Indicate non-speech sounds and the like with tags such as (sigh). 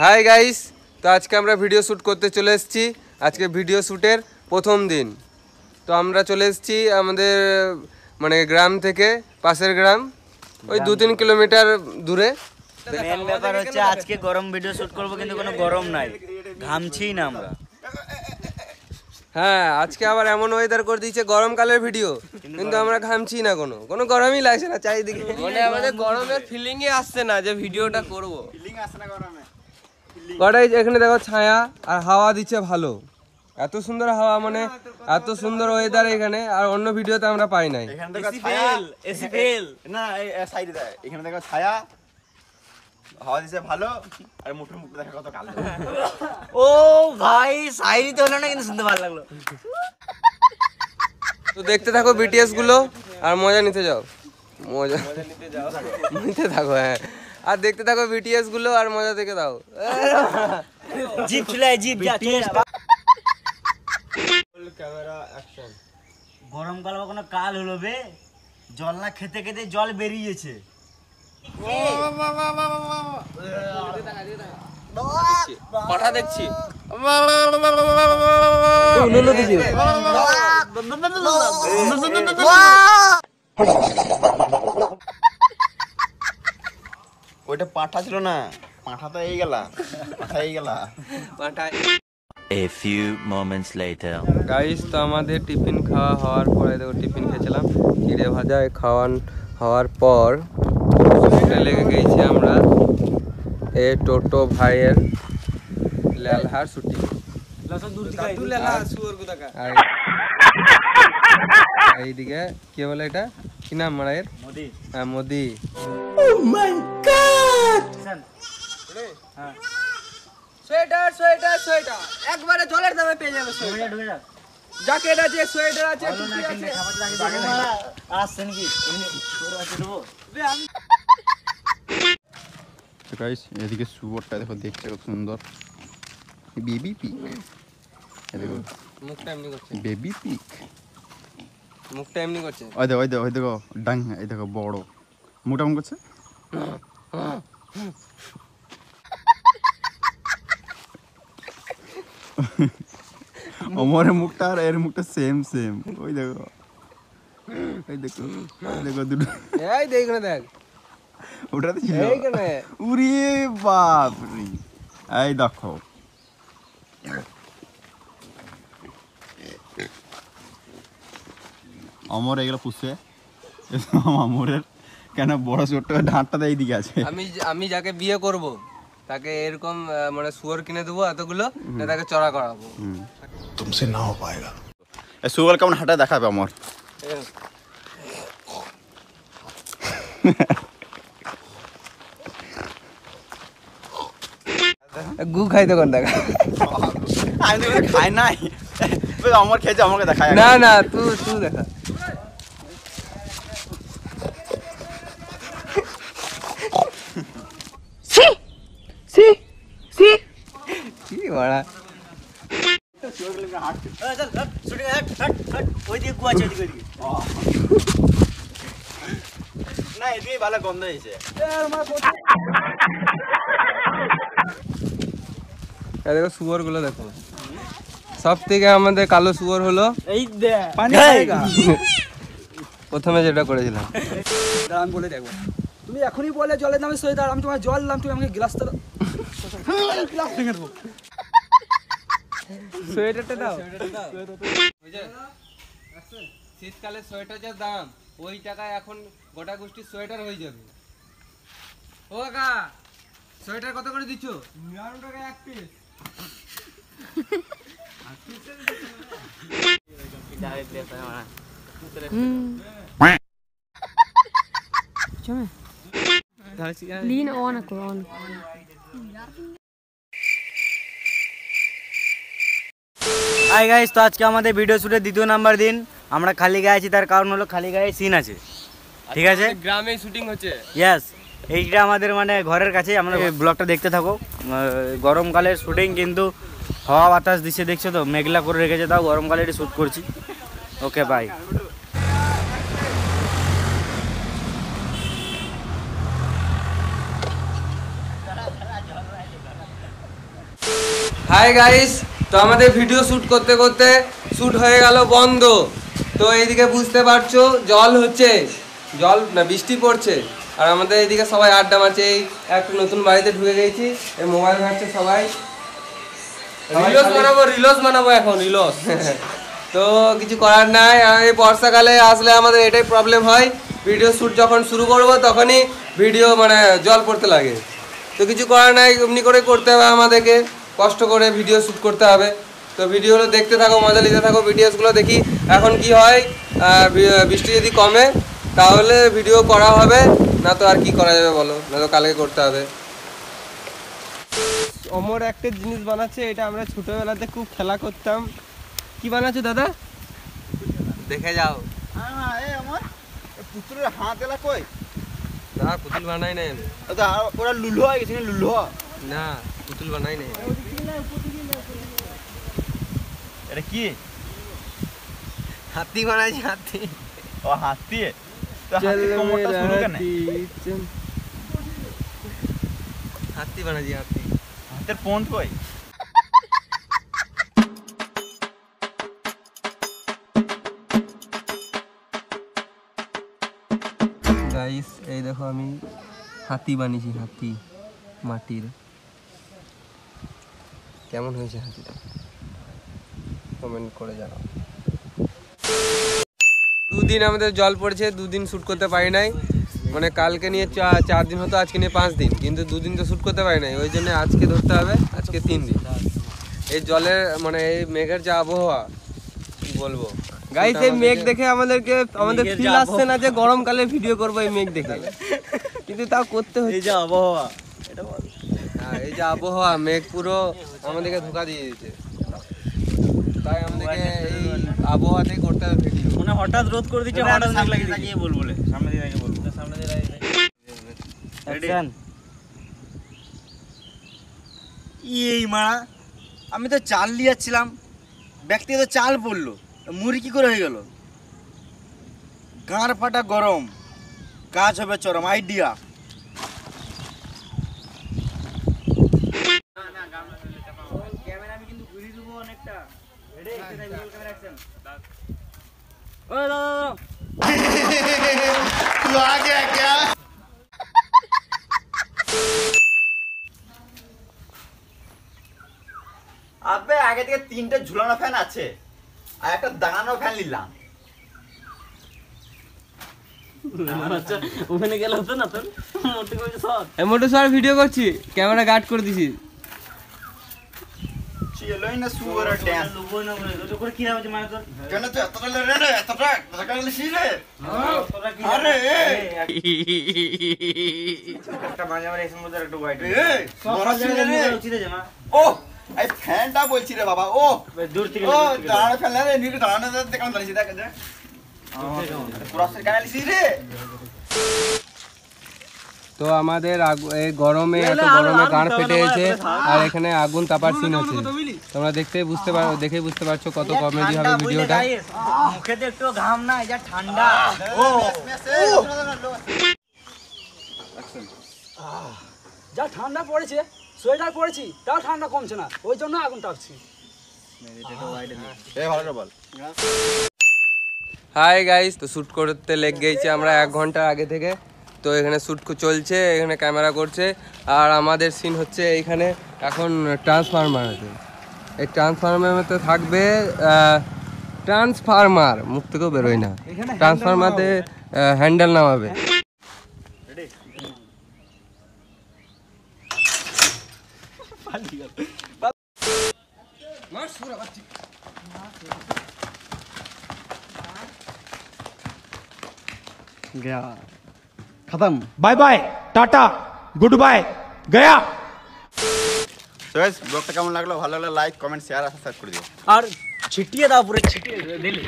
High guys তো আজকে আমরা ভিডিও শ্যুট করতে চলে এসেছি। আজকে ভিডিও শ্যুটের প্রথম দিন। তো আমরা চলে এসেছি আমাদের মানে গ্রাম থেকে পাশের গ্রাম ওই দু তিন কিলোমিটার দূরে। মেন ব্যাপার হচ্ছে আজকে গরম ভিডিও শ্যুট করব কিন্তু কোনো গরম নাই। ঘামছি না আমরা। হ্যাঁ আজকে আবার এমন ওয়েদার করে দিয়েছে গরমকালের ভিডিও কিন্তু আমরা ঘামছি না কোনো। কোনো গরমই লাগছে না চারিদিকে। মানে আমাদের গরমের ফিলিংই আসছে না যে ভিডিওটা করব। কটাই এখানে দেখো ছায়া আর হাওয়া দিচ্ছে ভালো। এত সুন্দর হাওয়া মানে এত সুন্দর ওয়েদার এখানে আর অন্য ভিডিওতে আমরা পাই নাই। এখানে দেখো ছায়া এসি ফেল না সাইডে এখানে দেখো ছায়া হাওয়া দিছে ভালো আর মুঠো মুখ দেখা কত কালো। ও ভাই সাইরি তো হলো না কিন্তু শুনতে ভালো লাগল। তো দেখতে থাকো বিটিএসগুলো আর মজা নিতে যাও। মজা নিতে থাকো হ্যাঁ। আর দেখতে থাকো বিটিএসগুলো আর মজা থেকে দাও। জিপ চলে জিপ যা চলে যা। গরমকাল বা কোনো কাল হলো বে জল না খেতে খেতে জল বেরিয়েছে। পাঠা দেখছি। ওইটা পাঠা ছিল না পাঠা তো এই গেলা পাঠা এই গেলা। A few moments later. Guys তো আমাদের টিফিন খাওয়া হওয়ার পরে দেখো টিফিন খেয়েছিলাম চিড়ে ভাজা খাওয়ান হওয়ার পর লেগে গেছি আমরা এ টোটো ভাইয়ের লালহার শুটিং আর এইদিকে কে বলে এটা? কি নাম মারায়ের মোদি। হ্যাঁ মোদি। Sweater sweater sweater. একবারে জলের দামে পেয়ে যাবে সোয়েটার। জ্যাকেট আছে আছে টুপি আছে। এমনি গাইস এদিকে শুয়োরটা দেখো দেখতে কত সুন্দর। Baby pic. দেখো। মুখটা এমনি করছে। Baby pic. মুখটা এমনি করছে। ওই দেখো ওই দেখো ওই দেখো। ডাং এই দেখো বড়। মোটা মন করছে? অমরের মুখটা আর এর মুখটা সেম সেম ওই দেখো ওই দেখো ওই দেখো দুটো এই দেখ না দেখ ওটাতে ছিল এইখানে উরে বাপ রে এই দেখো অমর এগুলো পুষে অমরের কেন বড় ছোট্ট ঢাঁটটা এইদিকে আছে? আমি আমি যাকে বিয়ে করব তাকে এরকম মানে শুয়োর কিনে দেবো এতগুলো না তাকে চড়া করাবো। সুগল কেমন হাঁটা দেখাবে আমার? গু খাই তখন দেখা? আমি তো খাই নাই? আমার খেয়েছে আমাকে দেখায় না না তুই তুই দেখা কি বড়া শুটিং হাট হাট হাট ওই দিকে কুয়া আছে ওইদিকে ওইদিকে না এদিকে ভালো গন্ধ হয়েছে দেখো শুয়োরগুলো দেখো। সব থেকে আমাদের কালো শুয়োর হলো এই পানি প্রথমে যেটা করেছিলাম। দাঁড়া, বলে দেখব। তুমি এখনই বলে জলের দামে সোয়েটার আমি তোমার জল দাম তুমি আমাকে গ্লাসটা গ্লাস ভেঙে দেবো। সোয়েটারটা দাও। শীতকালে সোয়েটার যা দাম ওই টাকায় এখন গোটা গোষ্ঠীর সোয়েটার হয়ে যাবে। ও কাকা সোয়েটার কত করে দিচ্ছ? নিরানব্বই টাকা এক পিস Lean on করো on হাই গাইস তো আজকে আমাদের ভিডিও শুটের দ্বিতীয় নাম্বার দিন। আমরা খালি গায়ে আছি তার কারণ হলো খালি গায়ে সিন আছে। ঠিক আছে? গ্রামে শুটিং হচ্ছে। ইয়েস এইটা আমাদের মানে ঘরের কাছে আমরা ব্লগটা দেখতে থাকো। গরমকালের শুটিং কিন্তু হাওয়া বাতাস দিচ্ছে দেখছ তো? মেঘলা করে রেখেছে তাও গরমকালে এটা শ্যুট করছি। ওকে বাই হাই গাইস তো আমাদের ভিডিও শ্যুট করতে করতে শ্যুট হয়ে গেল বন্ধ। তো এইদিকে বুঝতে পারছ জল হচ্ছে জল না বৃষ্টি পড়ছে। আর আমাদের এইদিকে সবাই আড্ডা মারছে এই একটা নতুন বাড়িতে ঢুকে গেছি এই মোবাইল ঘাটছে সবাই। রিলস বানাবো রিলস বানাবো এখন রিলস (laughs) তো কিছু করার নাই আর এই বর্ষাকালে আসলে আমাদের এটাই প্রবলেম হয়। ভিডিও শ্যুট যখন শুরু করব তখনই ভিডিও মানে জল পড়তে লাগে। তো কিছু করার নাই এমনি করে করতে হবে আমাদেরকে। কষ্ট করে ভিডিও শ্যুট করতে হবে। তো ভিডিওগুলো দেখতে থাকো মজা নিতে থাকো ভিডিওসগুলো দেখি এখন কি হয়। বৃষ্টি যদি কমে তাহলে ভিডিও করা হবে না তো আর কি করা যাবে বলো? না তো কালকে করতে হবে। অমর একটা জিনিস বানাচ্ছে এটা আমরা ছোটবেলাতে খুব খেলা করতাম। কি বানাচ্ছো দাদা? দেখে যাও। হ্যাঁ এই আমার পুতুলের হাত এলা কই? না পুতুল বানাই নাই আমি। আচ্ছা, আর ওরা লুলো হয়ে গেছে লুলো না পুতুল বানাই নাই এটা কি? হাতি বানাইছি হাতি। ও হাতি? তো হাতির কোমরটা শুরু কেন? হাতি বানাইছি হাতি। হাতের পন্থ কই? গাইস এই দেখো আমি হাতি বানিয়েছি হাতি মাটির। কেমন হয়েছে হাতিটা? কমেন্ট করে জানাও। দুদিন আমাদের জল পড়েছে দুদিন শ্যুট করতে পারি নাই। মানে কালকে নিয়ে চা- চার দিন হতো আজকে নিয়ে পাঁচ দিন। কিন্তু দুদিন তো শ্যুট করতে পারি নাই ওই জন্য আজকে ধরতে হবে আজকে তিন দিন। এই জলের মানে এই মেঘের যে আবহাওয়া কি বলব? গাইস এই মেঘ দেখে আমাদেরকে আমাদের ফিল আসছে না যে গরমকালে ভিডিও করব এই মেঘ দেখে। (laughs) কিন্তু তাও করতে হচ্ছে। এই যে আবহাওয়া। এই যে আবহাওয়া মেঘ পুরো আমাদেরকে ধোকা দিয়ে দিয়েছে। তাই আমাদেরকে এই আবহাওয়াতেই করতে হবে ভিডিও মানে হঠাৎ রোদ করে দিচ্ছে হঠাৎ মেঘ লাগিয়ে দিচ্ছে। বল বলে সামনে দিয়ে আগে বলব। সামনে দিয়ে অ্যাকশন এই মারা আমি তো চাল নিয়ে যাচ্ছিলাম থেকে তো চাল পড়ল মুড়ি কি করে হয়ে গেল? গাঁড় ফাটা গরম কাজ হবে চরম আইডিয়া ক্যামেরা আমি কিন্তু ঘুরিয়ে দেবো অনেকটা ও দাদা দাদা। আবে আগে থেকে তিনটে ঝুলানো ফ্যান আছে। আর একটা দাঁড়ানো ফ্যান নিলাম। আচ্ছা ওখানে গেলে হতো না তোর? মোটে স্যার ভিডিও করছি। ক্যামেরা গার্ড করে দিছি। চিলোই না সুয়ার ড্যান্স লুবো না বলে তো করে কি হবে মানে তোর কেন তো এতটা লে রে এতটা এতটা লিসি রে তোরা কি আরে একটা মাঝে মাঝে এসে মধ্যে একটা হোয়াইট এই বড় ছিল রে উচিত আছে ও এই ফ্যানটা বলছি রে বাবা ও দূর থেকে ও ফ্যান রে নিয়ে দাঁড়ানো দেখান দেখ পুরা সে রে তো আমাদের আগু- এই গরমে এত গরমে গাঁড় ফেটে গেছে আর এখানে আগুন তাপার সিন হচ্ছে। তোমরা দেখতে বুঝতে পারো দেখে বুঝতে পারছ কত কমেডি হবে ভিডিওটা। মুখে তো একটু ঘাম না এটা ঠান্ডা। ও। যা ঠান্ডা পড়েছে সোয়েটার পরেছি তাও ঠান্ডা কমছে না ওই জন্য আগুন তাপছি। এ ভালো বল। হাই গাইস তো শ্যুট করতে লেগ গেছি আমরা এক ঘণ্টার আগে থেকে। তো এখানে শ্যুট চলছে এখানে ক্যামেরা করছে। আর আমাদের সিন হচ্ছে এইখানে এখন ট্রান্সফার্মার আছে। এই ট্রান্সফার্মারতে থাকবে ট্রান্সফার্মার মুখ থেকেও বেরোয় না। ট্রান্সফার্মারতে হ্যান্ডেল নামাবে। bye bye tata goodbye गया তো গাইস ব্লগটা কেমন লাগলো ভালো লাগলে লাইক কমেন্ট শেয়ার আর সাবস্ক্রাইব করে দিও আর ছিটিয়ে দাও পুরো ছিটিয়ে দিলে